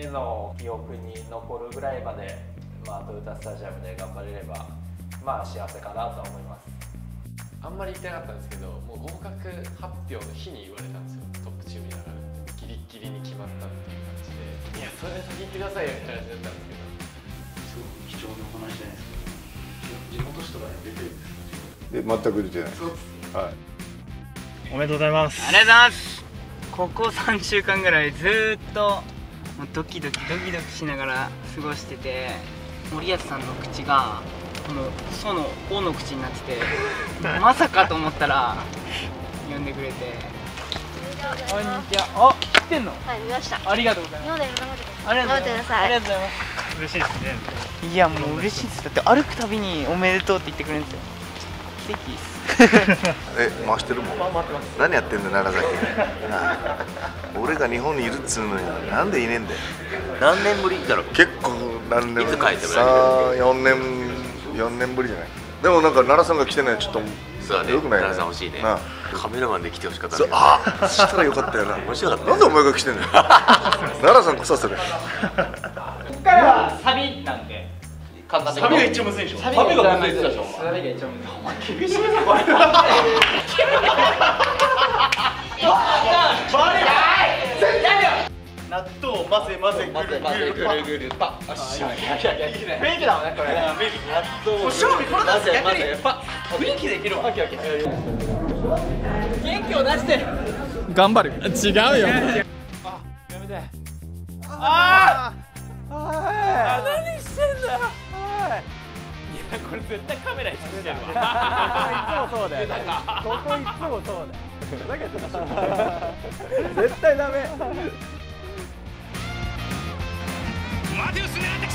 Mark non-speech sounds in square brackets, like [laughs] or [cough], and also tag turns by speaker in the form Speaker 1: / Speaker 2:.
Speaker 1: 目の記憶に残るぐらいまで、まあ、トヨタスタジアムで頑張れれば、まあ、幸せかなと思います。
Speaker 2: あんまり言ってなかったんですけどもう合格発表の日に言われたんですよ。トップチームに上がるってギリギリに決まったっていう感じで。いやそれ先言ってくださいよみたいな感じだったんですけど
Speaker 3: すごく貴重なお話じゃないですか地元紙とかに出てるんです
Speaker 4: で全く出てない
Speaker 3: そうです
Speaker 4: はい。
Speaker 5: おめでとうございます。
Speaker 6: ありがとうございます。ここ3週間ぐらいずーっともうドキドキドキドキしながら過ごしてて森保さんの口がもう「そ」の「お」の口になってて [laughs] まさかと思ったら呼んでくれて。こんにちは。あ来てんの？
Speaker 7: はい、見ました。
Speaker 6: ありがとうございます。ありがとうございます。ありがとうございます。
Speaker 5: 嬉しいですね。
Speaker 6: いやもう嬉しいです。だって歩くたびにおめでとうって言ってくれるんですよ奇跡です
Speaker 4: え回してるもん。何やってんだよ楢崎。なあ。俺が日本にいるっつうのになんでいねえんだよ。
Speaker 8: 何年ぶりだろう。
Speaker 4: 結構何年
Speaker 8: いつ帰っても
Speaker 4: さあ4年4年ぶりじゃない。でもなんか奈良さんが来てないちょっと
Speaker 8: そうだね。
Speaker 4: よくない
Speaker 8: 奈良さん欲しいね。カメラマンで来てほしかったん
Speaker 4: そう
Speaker 8: だけど
Speaker 4: あしたらよかったよな。
Speaker 8: 面白かった
Speaker 4: なんでお前が来てんのよ。[laughs] 奈良さんこそそれ
Speaker 1: 簡単
Speaker 3: サビが一番むずいでしょ。
Speaker 6: サビが一番むずいでしょ。サビが一番むずいお前厳しいぞこれ
Speaker 3: 納豆混ぜ混ぜぐるぐる
Speaker 1: ぐるぐるパッあしゃいやいやいや
Speaker 6: メイクだもんねこれ
Speaker 3: 納豆
Speaker 1: 正味これだ逆にパッ雰囲気できるわオッケーオッケー
Speaker 6: 元気を出して
Speaker 5: 頑張る違うよ
Speaker 6: やめてあああ何してんだよ
Speaker 1: 絶対カメラにしてるわ。
Speaker 5: いつもそうだよねここいつもそうだよだけど絶対ダメ。
Speaker 9: マテウス狙って